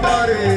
Party.